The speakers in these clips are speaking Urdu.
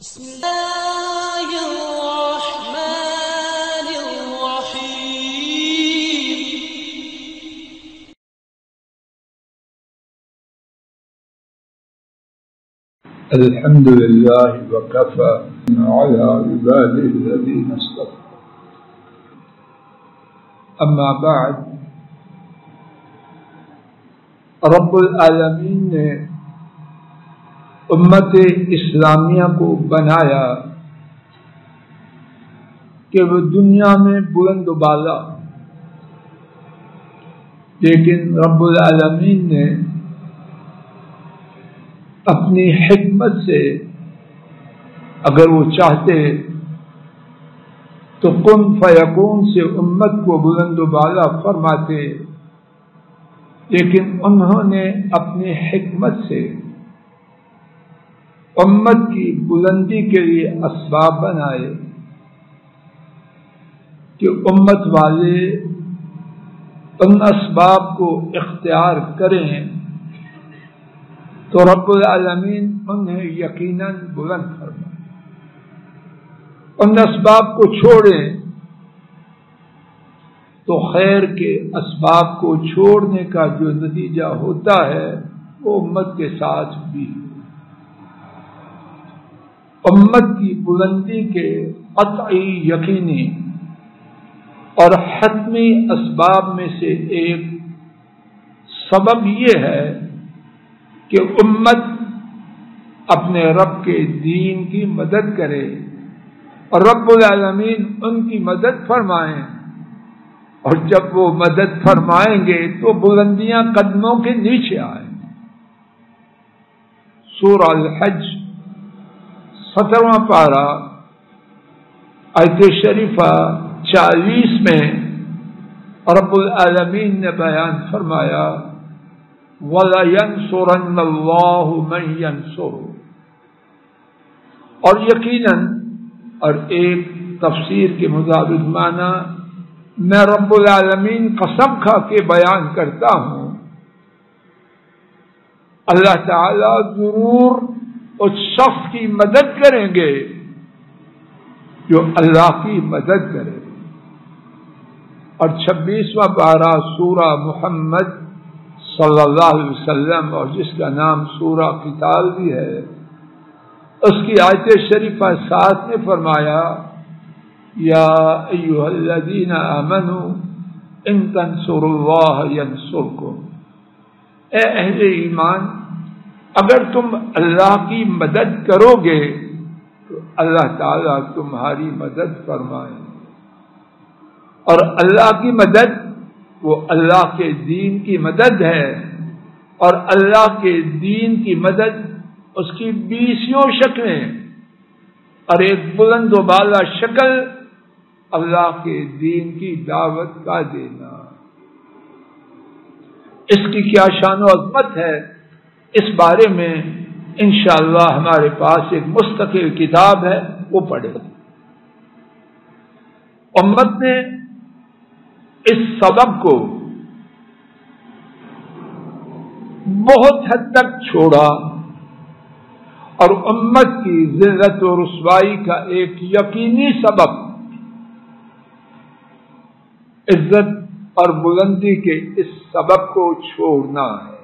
بسم الله الرحمن الرحيم. الحمد لله وكفى على عباده الذين اصطفى. أما بعد رب العالمین نے امت اسلامیہ کو بنایا کہ وہ دنیا میں بلند و بالا۔ لیکن رب العالمین نے اپنی حکمت سے اگر وہ چاہتے تو کن فیقون سے امت کو بلند و بالا فرماتے، لیکن انہوں نے اپنی حکمت سے امت کی بلندی کے لیے اسباب بنائے کہ امت والے ان اسباب کو اختیار کریں تو رب العالمین انہیں یقیناً بلند فرمائے۔ ان اسباب کو چھوڑیں تو خیر کے اسباب کو چھوڑنے کا جو نتیجہ ہوتا ہے وہ امت کے ساتھ بھی امت کی بلندی کے قطعی یقینی اور حتمی اسباب میں سے ایک سبب یہ ہے کہ امت اپنے رب کے دین کی مدد کرے اور رب العالمین ان کی مدد فرمائیں اور جب وہ مدد فرمائیں گے تو بلندیاں قدموں کے نیچے آئیں۔ سورہ الحج سترواں پارہ آیت شریفہ چالیس میں رب العالمین نے بیان فرمایا، ولا ينصرن اللہ من ينصر اور یقیناً، اور ایک تفسیر کے مطابق مانا میں رب العالمین قسم کھا کے بیان کرتا ہوں۔ اللہ تعالی ضرور اس شخص کی مدد کریں گے جو اللہ کی مدد کرے۔ اور چھبیسواں پارہ سورہ محمد صلی اللہ علیہ وسلم، اور جس کا نام سورہ کتاب بھی ہے، اس کی آیت شریفہ ساتھ نے فرمایا، یا ایوہ الذین آمنوا ان تنصر اللہ ینصرکم۔ اے اہل ایمان اگر تم اللہ کی مدد کرو گے تو اللہ تعالی تمہاری مدد فرمائے اور اللہ کی مدد وہ اللہ کے دین کی مدد ہے، اور اللہ کے دین کی مدد اس کی بیسوں شکلیں۔ اور ایک بلند و بالا شکل اللہ کے دین کی دعوت کا دینا۔ اس کی کیا شان و عظمت ہے؟ اس بارے میں انشاءاللہ ہمارے پاس ایک مستقل کتاب ہے، وہ پڑھے امت نے اس سبب کو بہت حد تک چھوڑا اور امت کی ذلت و رسوائی کا ایک یقینی سبب عزت اور بلندی کے اس سبب کو چھوڑنا ہے۔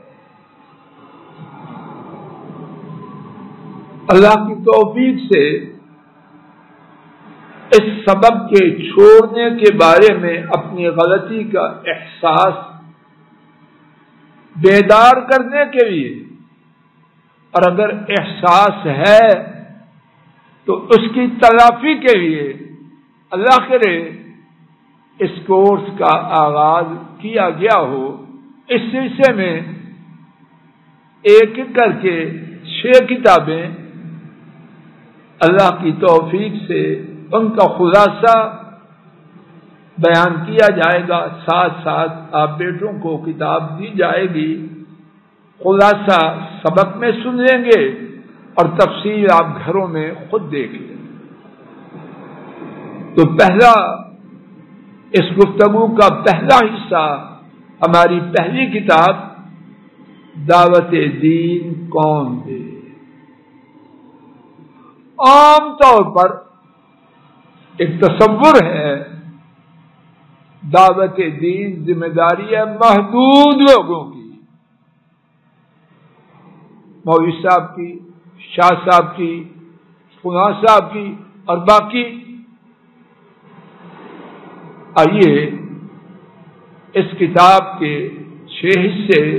اللہ کی توفیق سے اس سبب کے چھوڑنے کے بارے میں اپنی غلطی کا احساس بیدار کرنے کے لیے۔ اور اگر احساس ہے تو اس کی تلافی کے لیے اللہ کرے اس کورس کا آغاز کیا گیا ہو۔ اس سلسلے میں ایک کر کے چھ کتابیں اللہ کی توفیق سے ان کا خلاصہ بیان کیا جائے گا۔ ساتھ ساتھ آپ بیٹوں کو کتاب دی جائے گی۔ خلاصہ سبق میں سن لیں گے اور تفصیل آپ گھروں میں خود دیکھ لیں۔ تو پہلا اس گفتگو کا پہلا حصہ ہماری پہلی کتاب دعوت دین کون دے عام طور پر ایک تصور ہے، دعوت دین ذمہ داری ہے محدود لوگوں کی۔ مولوی صاحب کی، شاہ صاحب کی خنا صاحب کی اور باقی۔ آئیے اس کتاب کے چھ حصے،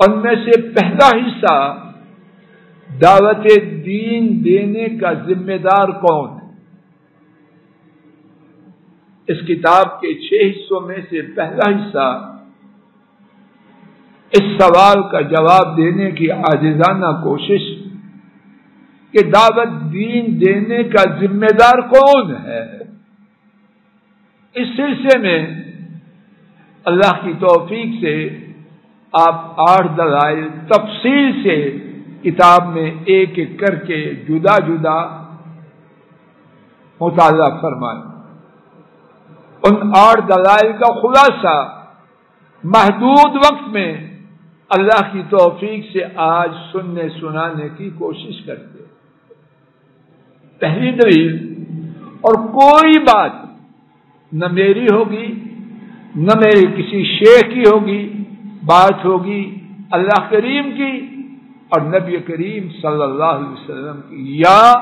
ان میں سے پہلا حصہ دعوت دین دینے کا ذمہ دار کون ہے؟ اس کتاب کے چھ حصوں میں سے پہلا حصہ اس سوال کا جواب دینے کی آجزانہ کوشش کہ دعوت دین دینے کا ذمہ دار کون ہے؟ اس سلسلے میں اللہ کی توفیق سے آپ آٹھ دلائل تفصیل سے کتاب میں ایک ایک کر کے جدا جدا مطالعہ فرمائیں ان آٹھ دلائل کا خلاصہ محدود وقت میں اللہ کی توفیق سے آج سننے سنانے کی کوشش کرتے پہلی دلیل، اور کوئی بات نہ میری ہوگی، نہ میری کسی شیخ کی ہوگی، بات ہوگی اللہ کریم کی۔ اور نبی کریم صلی اللہ علیہ وسلم کی یا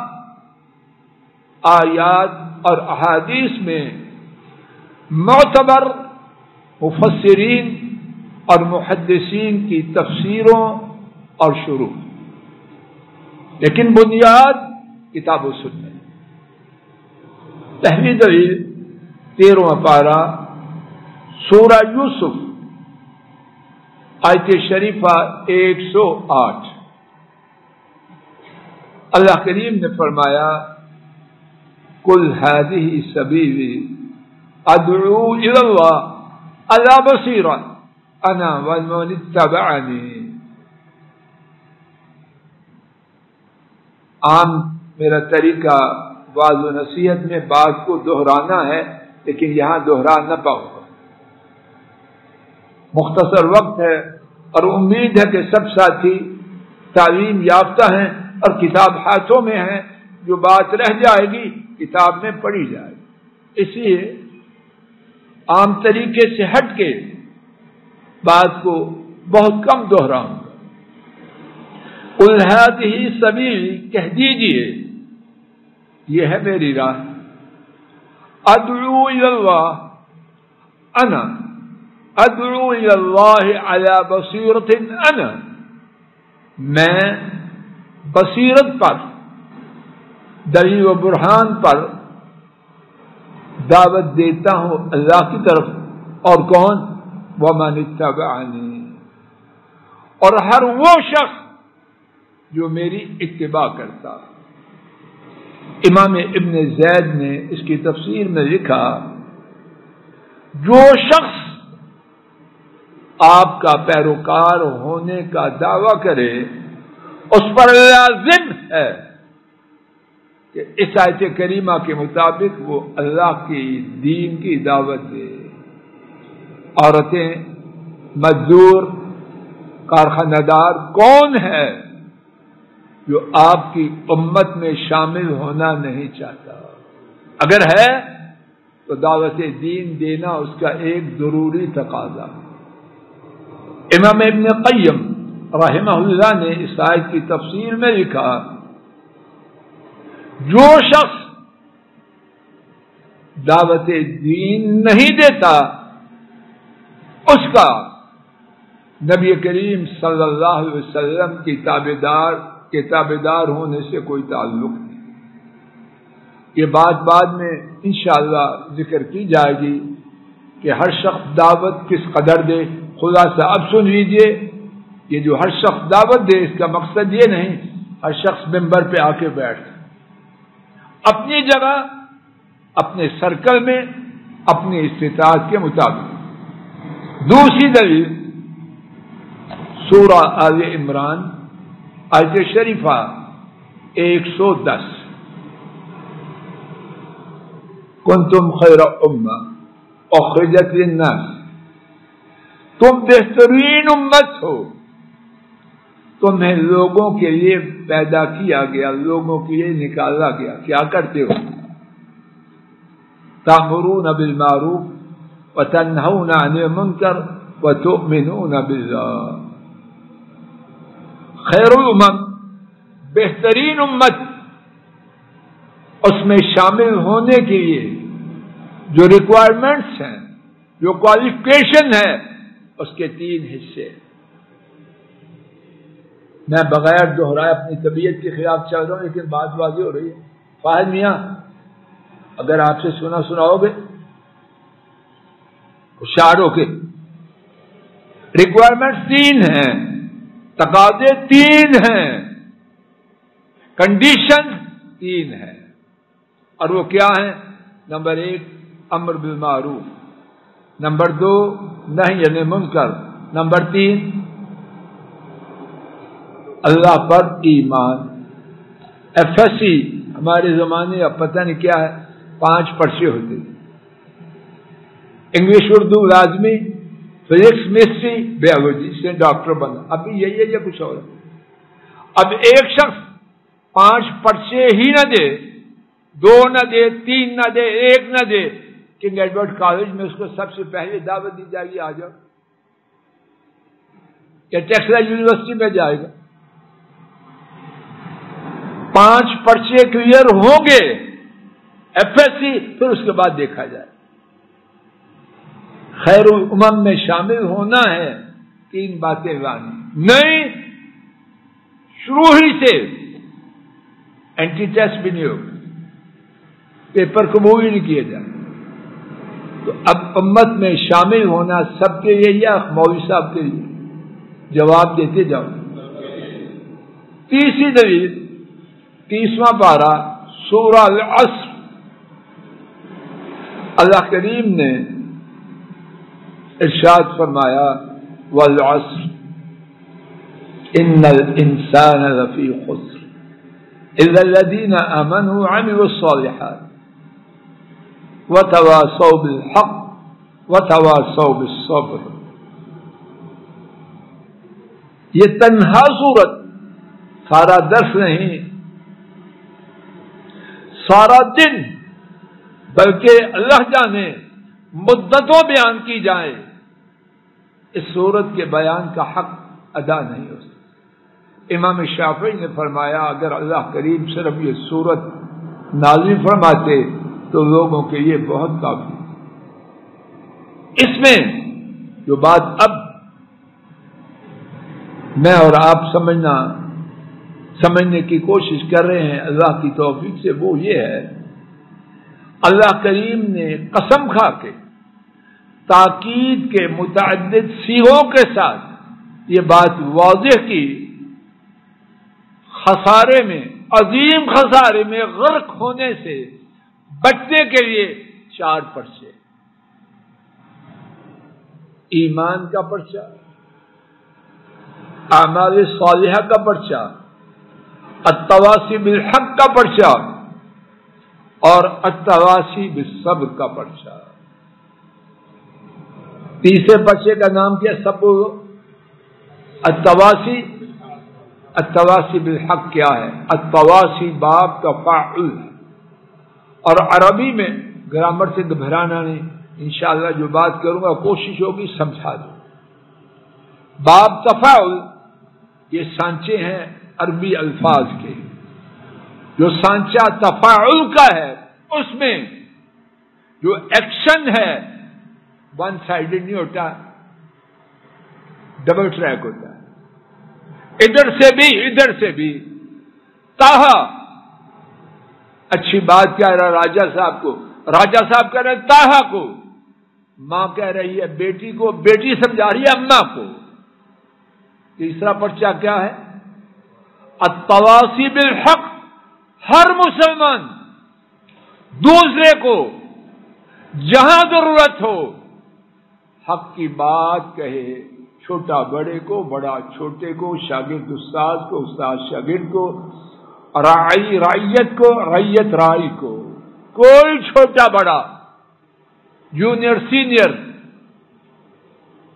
آیات اور احادیث میں معتبر مفسرین اور محدثین کی تفسیروں اور شروع۔ لیکن بنیاد کتاب و سننے پہلی دلیل تیرواں پارا سورہ یوسف، آیت شریفہ ایک سو آٹھ۔ اللہ کریم نے فرمایا کل حادی سبھی ادعو اللہ اللہ بصیر انا والمن اتبعنی عام میرا طریقہ، بعض و نصیحت میں بات کو دہرانا ہے، لیکن یہاں دوہرا نہ پاؤں گا۔ مختصر وقت ہے اور امید ہے کہ سب ساتھی تعلیم یافتہ ہیں۔ اور کتاب ہاتھوں میں ہیں جو بات رہ جائے گی، کتاب میں پڑھی جائے گی۔ اس لیے عام طریقے سے ہٹ کے بات کو بہت کم دوہراؤں گا۔ الحد ہی سبھی کہہ دیجیے یہ ہے میری راہ ادعو اللہ، انا۔ ادعو اللہ علی بصیرت، انا۔ میں بصیرت پر، دلیل و برہان پر دعوت دیتا ہوں اللہ کی طرف، اور کون؟ وہ اتبعنی۔ اور ہر وہ شخص جو میری اتباع کرتا۔ امام ابن زید نے اس کی تفسیر میں لکھا، جو شخص آپ کا پیروکار ہونے کا دعوی کرے اس پر لازم ہے کہ اس آیت کریمہ کے مطابق وہ اللہ کی دین کی دعوت دے۔ عورتیں، مزدور، کارخانہ دار کون ہے جو آپ کی امت میں شامل ہونا نہیں چاہتا؟ اگر ہے تو دعوت دین دینا اس کا ایک ضروری تقاضا۔ امام ابن قیم رحمہ اللہ نے اس آیت کی تفسیر میں لکھا، جو شخص دعوت دین نہیں دیتا، اس کا نبی کریم صلی اللہ علیہ وسلم کی تابے دار، کے تابے دار ہونے سے کوئی تعلق نہیں۔ یہ بات بعد میں انشاءاللہ ذکر کی جائے گی کہ ہر شخص دعوت کس قدر دے۔ خدا سے اب سن لیجیے یہ جو ہر شخص دعوت دے، اس کا مقصد یہ نہیں، ہر شخص ممبر پہ آ کے بیٹھ اپنی جگہ، اپنے سرکل میں، اپنی استطاعت کے مطابق۔ دوسری دلیل، سورہ آل عمران، آیت شریفہ، ایک سو دس۔ کن تم خیر اما اخرجت للناس۔ تم بہترین امت ہو۔ تمہیں لوگوں کے لیے پیدا کیا گیا، لوگوں کے لیے نکالا گیا۔ کیا کرتے ہو؟ تامرون بالمعروف وتنهون عن المنكر وتؤمنون بالله خیر الامم، بہترین امت۔ اس میں شامل ہونے کے لیے جو ریکوائرمنٹس ہیں، جو کوالیفکیشن ہے اس کے تین حصے۔ میں بغیر دوہرائے اپنی طبیعت کے خلاف چل رہا ہوں لیکن بات واضح ہو رہی ہے۔ فاہد میاں، اگر آپ سے سنا سناؤ گے، ہوشیار ہو کے۔ ریکوائرمنٹ تین ہیں، تقاضے تین ہیں کنڈیشن تین ہیں۔ اور وہ کیا ہیں؟ نمبر ایک، امر بالمعروف۔ نمبر دو نہیں یعنی منکر نمبر تین اللہ پر ایمان۔ ایف ایس سی ہمارے زمانے کا پتہ نہیں کیا ہے، پانچ پرچے ہوتے انگلش، اردو لازمی، فزکس مسٹری بیولوجی سے ڈاکٹر بنا۔ ابھی یہی ہے یا کچھ اور اب ایک شخص پانچ پرچے ہی نہ دے، دو نہ دے، تین نہ دے، ایک نہ دے، کنگ ایڈورڈ کالج میں اس کو سب سے پہلے دعوت دی جائے گی، آ جاؤ۔ یا ٹیکسلا یونیورسٹی میں جائے گا۔ پانچ پرچے کلیئر ہوں گے۔ ایف ایس سی پھر اس کے بعد دیکھا جائے۔ خیر الامم میں شامل ہونا ہے۔ تین باتیں لانی نہیں، شروع ہی سے۔ اینٹی ٹیسٹ بھی نہیں ہوگا۔ پیپر قبول ہی نہیں کیے جائے تو اب امت میں شامل ہونا سب کے لیے یا مولوی صاحب کے لیے؟ جواب دیتے جاؤ۔ تیسری دلیل تیسواں پارہ سورہ العصر۔ اللہ کریم نے ارشاد فرمایا والعصر۔ ان الانسان لفی خسر۔ الا الذين امنوا وعملوا الصالحات وتواصوا بالحق وتواصوا بالصبر۔ یہ تنہا صورت سارا درس نہیں سارا دن بلکہ اللہ جانے مدتوں بیان کی جائے، اس صورت کے بیان کا حق ادا نہیں ہو سکتا۔ امام شافعی نے فرمایا، اگر اللہ کریم صرف یہ صورت نازی فرماتے تو لوگوں کے لیے بہت کافی۔ اس میں جو بات اب میں اور آپ سمجھنا سمجھنے کی کوشش کر رہے ہیں اللہ کی توفیق سے، وہ یہ ہے، اللہ کریم نے قسم کھا کے تاکید کے متعدد سیہوں کے ساتھ یہ بات واضح کی۔ خسارے میں، عظیم خسارے میں غرق ہونے سے بچنے کے لیے چار پرچے۔ ایمان کا پرچہ، اعمال صالحہ کا پرچہ۔ التواسی بالحق کا پرچہ اور اتواسی بصبر کا پرچہ۔ تیسرے پرچے کا نام کیا؟ سب اتواسی اتواسی بالحق کیا ہے؟ اتواسی باپ کا فاعل اور عربی میں گرامر سے گھبرانا نہیں، انشاءاللہ جو بات کروں گا کوشش ہوگی سمجھا دوں۔ باب تفاعل یہ سانچے ہیں عربی الفاظ کے۔ جو سانچا تفاعل کا ہے، اس میں جو ایکشن ہے ون سائڈڈ نہیں ہوتا ڈبل ٹریک ہوتا ہے۔ ادھر سے بھی، ادھر سے بھی۔ تاہا اچھی بات کہہ رہا راجا صاحب کو؟ راجا صاحب کہہ رہے تاہا کو۔ ماں کہہ رہی ہے، بیٹی کو، بیٹی سمجھا رہی ہے اما کو۔ تیسرا پرچہ کیا ہے؟ التواسی بالحق، ہر مسلمان دوسرے کو جہاں ضرورت ہو، حق کی بات کہے، چھوٹا بڑے کو، بڑا چھوٹے کو، شاگرد استاد کو استاد شاگرد کو، رائی رائیت کو ریت رائی کو۔ کوئی چھوٹا بڑا جونیئر سینئر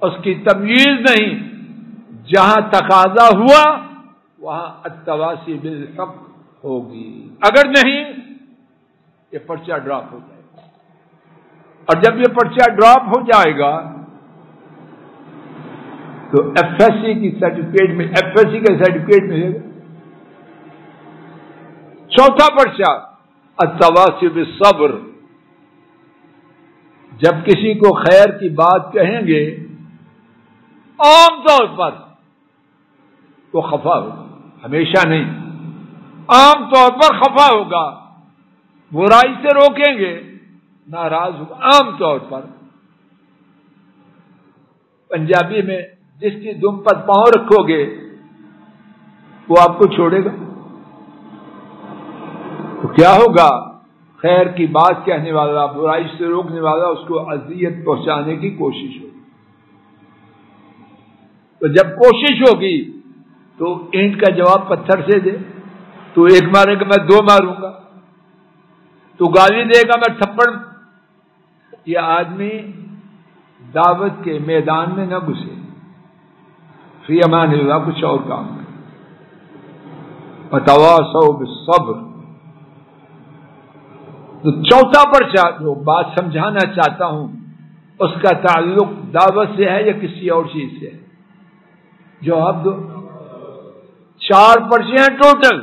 اس کی تمیز نہیں، جہاں تقاضا ہوا وہاں اتواسی بالحق ہوگی۔ اگر نہیں یہ پرچہ ڈراپ ہو جائے گا۔ اور جب یہ پرچہ ڈراپ ہو جائے گا تو ایف ایس سی کی سرٹیفکیٹ میں ایف ایس سی کا سرٹیفکیٹ ملے گا چوتھا پرچہ اتواسب صبر جب کسی کو خیر کی بات کہیں گے عام طور پر وہ خفا ہوگا ہمیشہ نہیں۔ عام طور پر خفا ہوگا، برائی سے روکیں گے، ناراض ہوگا، عام طور پر۔ پنجابی میں جس کی دم پر پاؤں رکھو گے، وہ آپ کو چھوڑے گا۔ تو کیا ہوگا؟ خیر کی بات کہنے والا، برائی سے روکنے والا، اس کو اذیت پہنچانے کی کوشش ہوگی۔ تو جب کوشش ہوگی تو اینٹ کا جواب پتھر سے دے، تو ایک مارے گا میں دو ماروں گا، تو گالی دے گا میں تھپڑ۔ یہ آدمی دعوت کے میدان میں نہ گھسے۔ فی امان اللہ، کچھ اور کام۔ بتاوا سو صبر تو چوتھا پرچہ جو بات سمجھانا چاہتا ہوں، اس کا تعلق دعوت سے ہے یا کسی اور چیز سے ہے؟ جو دو۔ چار پرچے ہیں ٹوٹل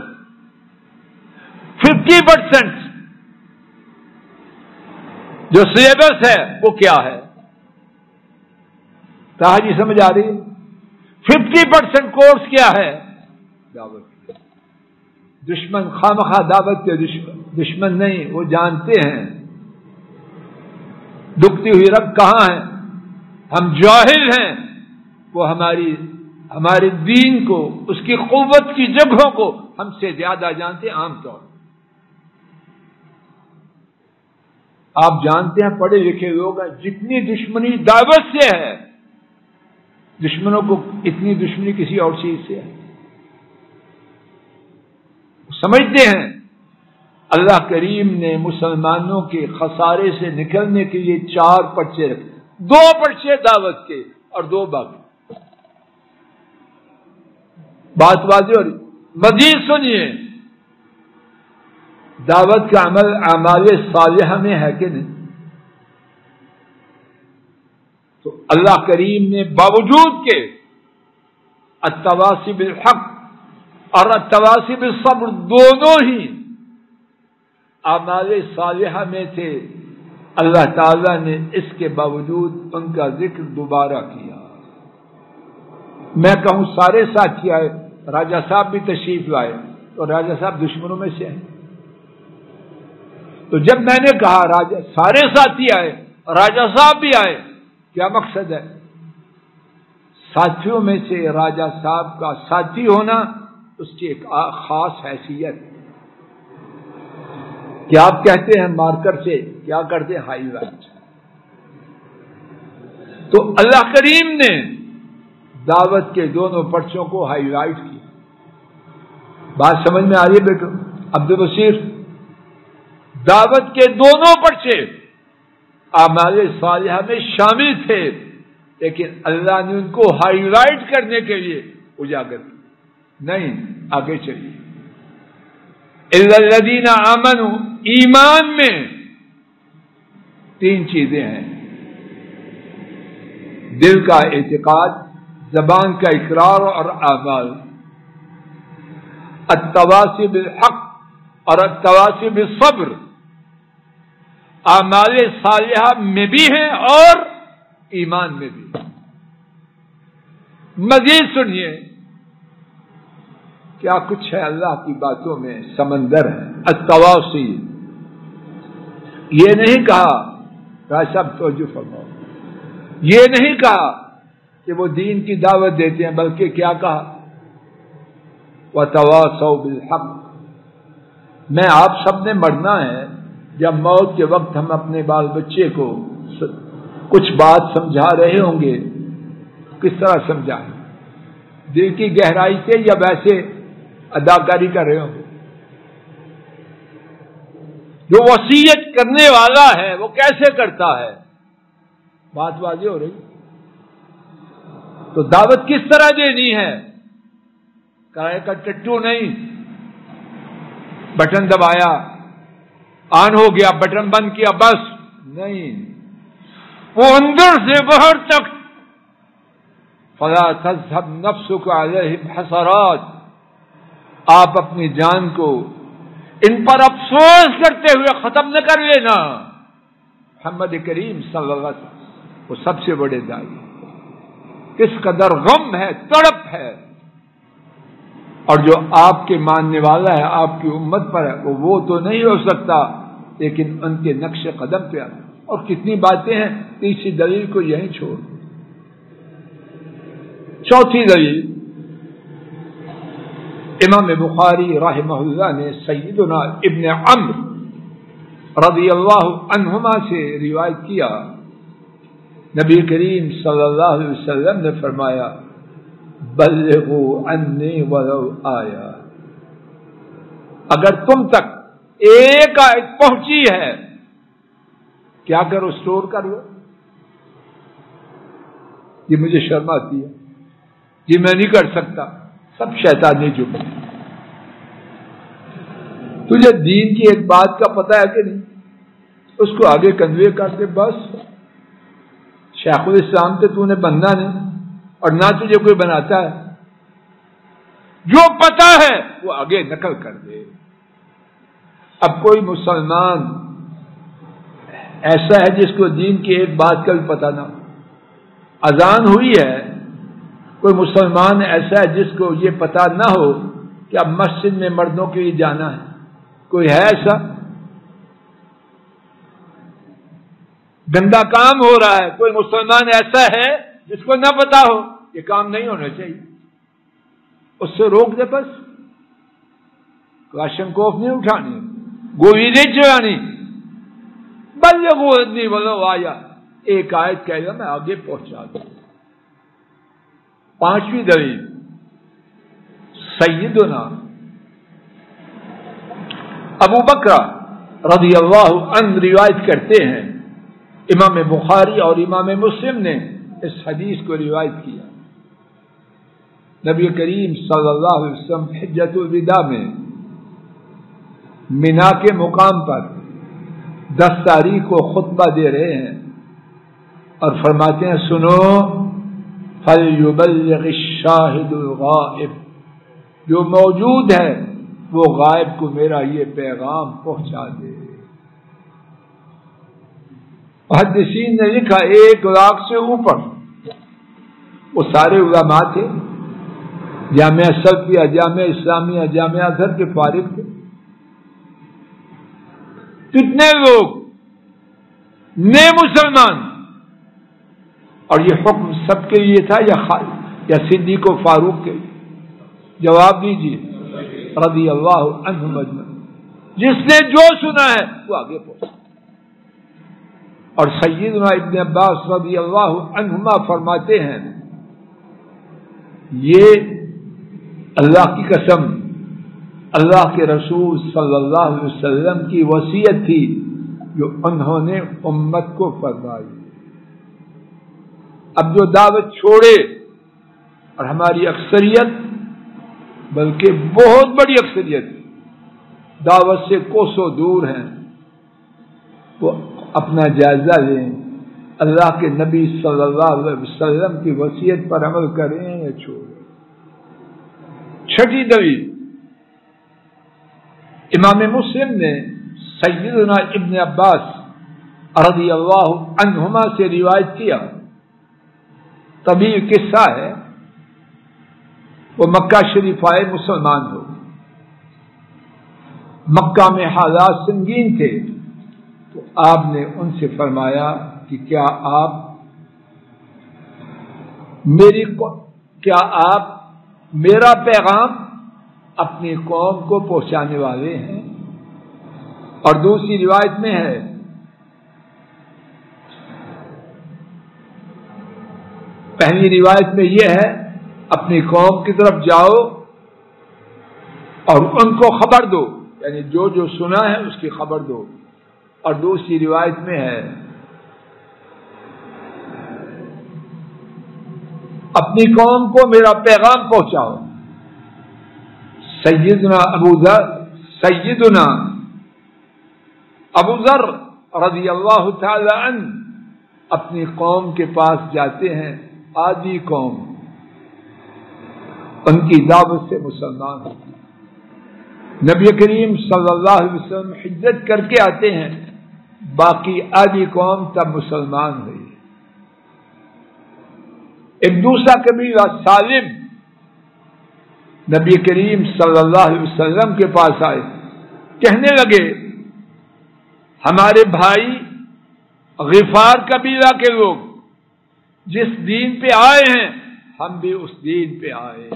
ففٹی پرسینٹ جو سلیبس ہے وہ کیا ہے کہا جی سمجھ آ رہی ففٹی پرسینٹ کورس کیا ہے؟ دعوت دشمن، خامخواہ دعوت کے دشمن دشمن نہیں، وہ جانتے ہیں۔ دکھتی ہوئی رب کہاں ہے؟ ہم جاہل ہیں، وہ ہماری ہمارے دین کو، اس کی قوت کی جگہوں کو ہم سے زیادہ جانتے ہیں عام طور۔ آپ جانتے ہیں، پڑھے لکھے لوگ ہیں، جتنی دشمنی دعوت سے ہے، دشمنوں کو اتنی دشمنی کسی اور چیز سے ہے۔ سمجھتے ہیں، اللہ کریم نے مسلمانوں کے خسارے سے نکلنے کے لیے چار پرچے رکھے۔ دو پرچے دعوت کے اور دو باقی۔ بات واضح اور مزید سنیے۔ دعوت کا عمل اعمال صالحہ میں ہے کہ نہیں؟ تو اللہ کریم نے باوجود کے اتواسی بالحق اور تواسب صبر دونوں ہی اعمال صالحہ میں تھے۔ اللہ تعالی نے اس کے باوجود ان کا ذکر دوبارہ کیا۔ میں کہوں سارے ساتھی آئے راجا صاحب بھی تشریف لائے تو راجا صاحب دشمنوں میں سے ہیں۔ تو جب میں نے کہا راجا سارے ساتھی آئے راجا صاحب بھی آئے، کیا مقصد ہے؟ ساتھیوں میں سے راجا صاحب کا ساتھی ہونا اس کی ایک خاص حیثیت۔ کیا آپ کہتے ہیں مارکر سے؟ کیا کرتے ہائی لائٹ تو اللہ کریم نے دعوت کے دونوں پرچوں کو ہائی لائٹ کیا بات سمجھ میں آ رہی ہے بیٹو؟ عبد البصیر دعوت کے دونوں پرچے آمال صالحہ میں شامل تھے، لیکن اللہ نے ان کو ہائی لائٹ کرنے کے لیے اجاگر نہیں، آگے چلیے۔ الدین امن ایمان میں تین چیزیں ہیں۔ دل کا اعتقاد، زبان کا اقرار اور اعمال۔ التواسب الحق اور التواسب صبر اعمال صالحہ میں بھی ہیں اور ایمان میں بھی مزید سنیے کیا کچھ ہے اللہ کی باتوں میں سمندر ہے۔ اتواسی یہ نہیں کہا، رائے صاحب توجہ فرماؤ۔ یہ نہیں کہا کہ وہ دین کی دعوت دیتے ہیں، بلکہ کیا کہا؟ وہ توا بالحق۔ میں آپ سب نے مرنا ہے جب موت کے وقت ہم اپنے بال بچے کو کچھ بات سمجھا رہے ہوں گے۔ کس طرح سمجھائیں؟ دل کی گہرائی سے یا ویسے اداکاری کر رہے ہوں گے؟ جو وسیعت کرنے والا ہے وہ کیسے کرتا ہے؟ بات واضح ہو رہی؟ تو دعوت کس طرح دینی ہے؟ کرائے کا ٹٹو نہیں۔ بٹن دبایا۔ آن ہو گیا، بٹن بند کیا، بس۔ نہیں۔ وہ اندر سے باہر تک۔ فلا تذهب نفسك عليهم حسرات آپ اپنی جان کو ان پر افسوس کرتے ہوئے ختم نہ کر لینا۔ محمد کریم صلی اللہ علیہ وسلم، وہ سب سے بڑے دائی کس قدر غم ہے، تڑپ ہے۔ اور جو آپ کے ماننے والا ہے، آپ کی امت پر ہے، وہ وہ تو نہیں ہو سکتا، لیکن ان کے نقش قدم پہ اور کتنی باتیں ہیں، تیسری دلیل کو یہیں چھوڑ چوتھی دلیل، امام بخاری رحمہ اللہ نے سیدنا ابن عمر رضی اللہ عنہما سے روایت کیا۔ نبی کریم صلی اللہ علیہ وسلم نے فرمایا بلغوا انی ولو آیا۔ اگر تم تک ایک آیت پہنچی ہے، کیا کرو اسٹور کر لو؟ یہ مجھے شرم آتی ہے۔ یہ میں نہیں کر سکتا۔ سب شیطانی چپ تجھے دین کی ایک بات کا پتہ ہے کہ نہیں؟ اس کو آگے کنوے کر دے بس۔ شیخ الاسلام سے تو نے بننا نہیں۔ اور نہ تجھے کوئی بناتا ہے۔ جو پتا ہے وہ آگے نقل کر دے۔ اب کوئی مسلمان ایسا ہے جس کو دین کی ایک بات کا بھی پتا نہ ہو۔ اذان ہوئی ہے۔ کوئی مسلمان ایسا ہے جس کو یہ پتا نہ ہو کہ اب مسجد میں مردوں کے لیے جانا ہے۔ کوئی ہے ایسا؟ گندا کام ہو رہا ہے۔ کوئی مسلمان ایسا ہے جس کو نہ پتا ہو۔ یہ کام نہیں ہونا چاہیے۔ اس سے روک دے بس۔ راشن کوف نہیں اٹھانی گوئی نہیں چلانی۔ بل نہیں بولو آیا۔ ایک آیت کہہ گا میں آگے پہنچا دوں۔ پانچویں دلیل۔ سیدنا ابو بکرا رضی اللہ عنہ روایت کرتے ہیں۔ امام بخاری اور امام مسلم نے اس حدیث کو روایت کیا۔ نبی کریم صلی اللہ علیہ وسلم حجت الوداع میں مینا کے مقام پر دس تاریخ کو خطبہ دے رہے ہیں اور فرماتے ہیں، سنو، فَلْيُبَلِّغِ الشَّاهِدُ الْغَائِبِ۔ جو موجود ہے، وہ غائب کو میرا یہ پیغام پہنچا دے۔ محدثین نے لکھا، ایک لاکھ سے اوپر۔ وہ سارے علماء تھے۔ جامعہ سلفیہ جامعہ اسلامیہ جامعہ ادھر کے فارغ تھے۔ کتنے لوگ؟ نئے مسلمان۔ اور یہ حکم سب کے لیے تھا یا یا صدیق و فاروق کے؟ لیے جواب دیجیے رضی اللہ عنہ مجمع جس نے جو سنا ہے، وہ آگے پہنچ۔ اور سیدنا ابن عباس رضی اللہ عنہما فرماتے ہیں، یہ اللہ کی قسم، اللہ کے رسول صلی اللہ علیہ وسلم کی وصیت تھی جو انہوں نے امت کو فرمائی۔ اب جو دعوت چھوڑے اور ہماری اکثریت، بلکہ بہت بڑی اکثریت، دعوت سے کوسوں دور ہیں، وہ اپنا جائزہ لیں، اللہ کے نبی صلی اللہ علیہ وسلم کی وصیت پر عمل کریں یا چھوڑیں۔ چھٹی دبی امام مسلم نے سیدنا ابن عباس رضی اللہ عنہما سے روایت کیا تبھی قصہ ہے وہ مکہ شریف آئے مسلمان ہو مکہ میں حالات سنگین تھے تو آپ نے ان سے فرمایا کہ کیا آپ میری کیا آپ میرا پیغام اپنی قوم کو پہنچانے والے ہیں۔ اور دوسری روایت میں ہے، پہلی روایت میں یہ ہے، اپنی قوم کی طرف جاؤ اور ان کو خبر دو یعنی جو جو سنا ہے اس کی خبر دو۔ اور دوسری روایت میں ہے اپنی قوم کو، میرا پیغام پہنچاؤ۔ سیدنا ابو ذر، سیدنا ابو ذر رضی اللہ تعالی عنہ اپنی قوم کے پاس جاتے ہیں آدھی قوم۔ ان کی دعوت سے مسلمان ہوتی نبی کریم صلی اللہ علیہ وسلم حجت کر کے آتے ہیں، باقی آدھی قوم تب مسلمان ہوئی۔ ایک دوسرا قبیلہ سالم نبی کریم صلی اللہ علیہ وسلم کے پاس آئے، کہنے لگے، ہمارے بھائی غفار قبیلہ کے لوگ جس دین پہ آئے ہیں، ہم بھی اس دین پہ آئے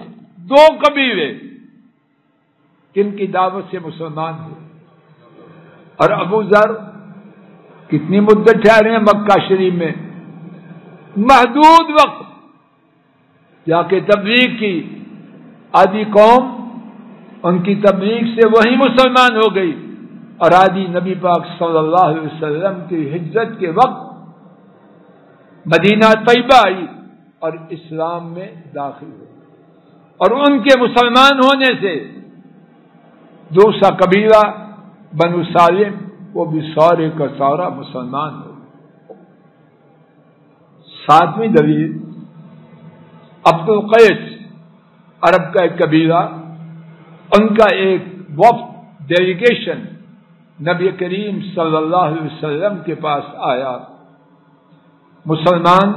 دو قبیلے کن کی دعوت سے مسلمان ہوئے۔ اور ابو ذر کتنی مدت ٹھہرے ہیں مکہ شریف میں، محدود وقت جا کے تبلیغ کی۔ آدھی قوم ان کی تبلیغ سے وہی مسلمان ہو گئی۔ اور آدھی نبی پاک صلی اللہ علیہ وسلم کی حجت کے وقت مدینہ طیبہ آئی اور اسلام میں داخل ہوئی اور ان کے مسلمان ہونے سے دوسرا قبیلہ بنو سالم، وہ بھی سورے کا سورا مسلمان ہو۔ ساتویں دلیل عبد القیس عرب کا ایک قبیلہ، ان کا ایک وفد ڈیلیگیشن نبی کریم صلی اللہ علیہ وسلم کے پاس آیا۔ مسلمان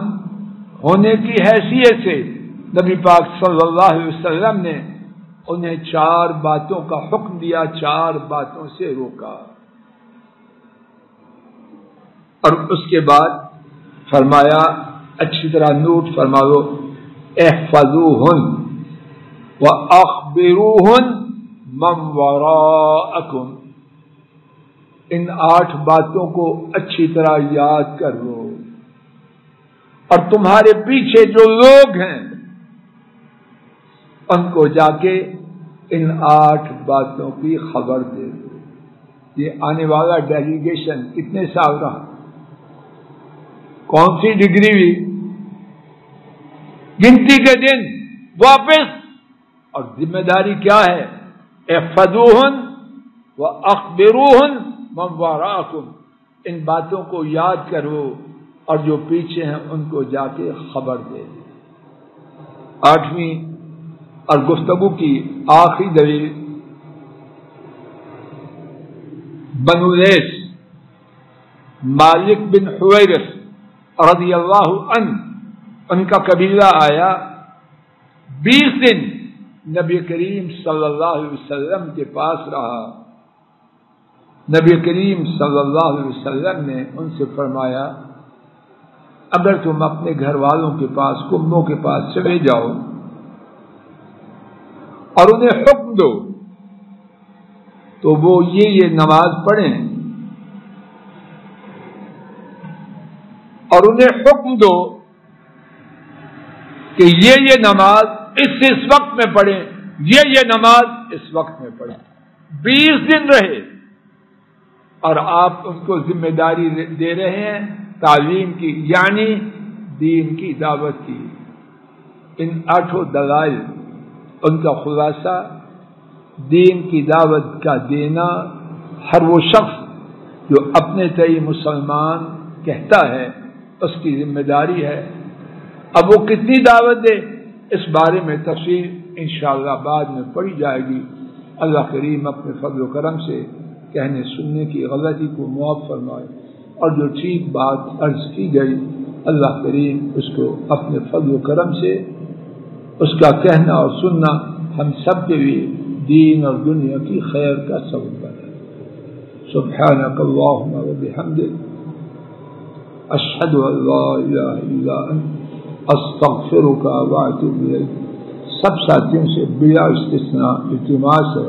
ہونے کی حیثیت سے نبی پاک صلی اللہ علیہ وسلم نے انہیں چار باتوں کا حکم دیا، چار باتوں سے روکا۔ اور اس کے بعد فرمایا، اچھی طرح نوٹ فرما لو احفظو ہن و اخبرو ان آٹھ باتوں کو اچھی طرح یاد کر لو۔ اور تمہارے پیچھے جو لوگ ہیں، ان کو جا کے ان آٹھ باتوں کی خبر دے۔ دو یہ آنے والا ڈیلیگیشن کتنے سال رہا؟ کون سی ڈگری ہوئی؟ گنتی کے دن واپس۔ اور ذمہ داری کیا ہے؟ اے فدوہن و اخبروہن مموارا ان باتوں کو یاد کرو اور جو پیچھے ہیں ان کو جا کے خبر دے۔ آٹھویں اور گفتگو کی آخری دلیل۔ بنولیس مالک بن حویرس رضی اللہ عنہ ان کا قبیلہ آیا بیس دن نبی کریم صلی اللہ علیہ وسلم کے پاس رہا۔ نبی کریم صلی اللہ علیہ وسلم نے ان سے فرمایا، اگر تم اپنے گھر والوں کے پاس کمبوں کے پاس چلے جاؤ اور انہیں حکم دو، تو وہ یہ یہ نماز پڑھیں۔ اور انہیں حکم دو کہ یہ یہ نماز اس اس وقت میں پڑھیں، یہ یہ نماز اس وقت میں پڑھیں۔ بیس دن رہے اور آپ ان کو ذمہ داری دے رہے ہیں تعلیم کی یعنی دین کی دعوت کی۔ ان آٹھوں دلائل، ان کا خلاصہ دین کی دعوت کا دینا ہر وہ شخص جو اپنے تئی مسلمان کہتا ہے، اس کی ذمہ داری ہے۔ اب وہ کتنی دعوت دے؟ اس بارے میں تفصیل انشاءاللہ بعد میں پڑھی جائے گی۔ اللہ کریم اپنے فضل و کرم سے کہنے سننے کی غلطی کو معاف فرمائے۔ اور جو ٹھیک بات عرض کی گئی، اللہ کریم اس کو اپنے فضل و کرم سے اس کا کہنا اور سننا ہم سب کے لیے دین اور دنیا کی خیر کا سبب بنے۔ سبحانك اللهم وبحمدك اشهد ان لا اله الا انت۔ استغفرك واتوب اليك سب ساتھیوں سے بلا استثناء التماس ہے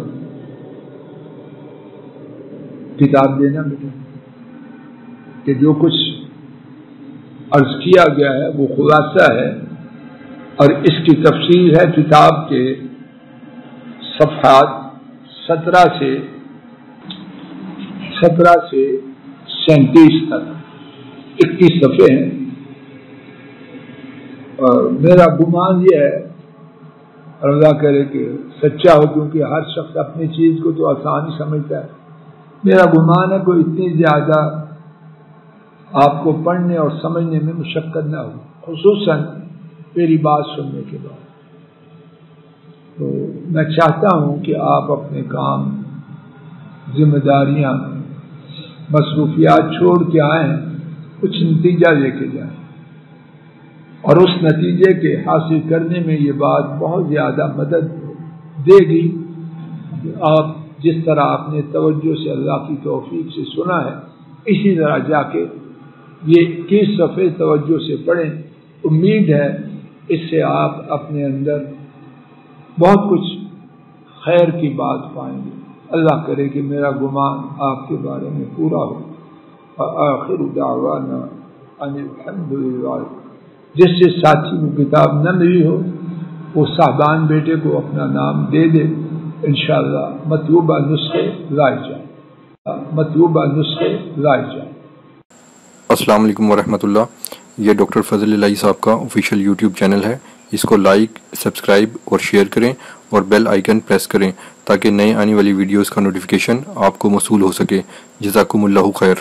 کتاب دینا بیٹا کہ جو کچھ عرض کیا گیا ہے وہ خلاصہ ہے اور اس کی تفصیل ہے کتاب کے صفحات سترہ سے سترہ سے سینتیس تک. اکیس صفحے ہیں. اور میرا گمان یہ ہے اور اللہ کرے کہ سچا ہو، کیونکہ ہر شخص اپنی چیز کو تو آسان سمجھتا ہے۔ میرا گمان ہے، کوئی اتنی زیادہ آپ کو پڑھنے اور سمجھنے میں مشقت نہ ہو، خصوصاً میری بات سننے کے بعد۔ تو میں چاہتا ہوں کہ آپ اپنے کام، ذمہ داریاں، مصروفیات چھوڑ کے آئیں، کچھ نتیجہ لے کے جائیں۔ اور اس نتیجے کے حاصل کرنے میں یہ بات بہت زیادہ مدد دے گی آپ جس طرح آپ نے توجہ سے اللہ کی توفیق سے سنا ہے، اسی طرح جا کے یہ کس صفحے توجہ سے پڑھیں۔ امید ہے اس سے آپ اپنے اندر بہت کچھ خیر کی بات پائیں گے۔ اللہ کرے کہ میرا گمان آپ کے بارے میں پورا ہو۔ آخر دعوانا ان الحمد للہ جس سے ساتھی کو کتاب نہ ملی ہو، وہ صاحبان بیٹے کو اپنا نام دے دے، انشاءاللہ مطلوبہ نسخے لائے جائیں مطلوبہ نسخے لائے جائیں السلام علیکم ورحمۃ اللہ۔ یہ ڈاکٹر فضل اللہ صاحب کا آفیشیل یوٹیوب چینل ہے۔ اس کو لائک، سبسکرائب اور شیئر کریں اور بیل آئیکن پریس کریں تاکہ نئے آنے والی ویڈیوز کا نوٹیفیکیشن آپ کو موصول ہو سکے۔ جزاکم اللہ خیر۔